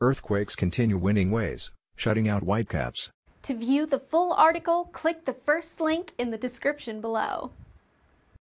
Earthquakes continue winning ways, shutting out whitecaps. To view the full article, click the first link in the description below.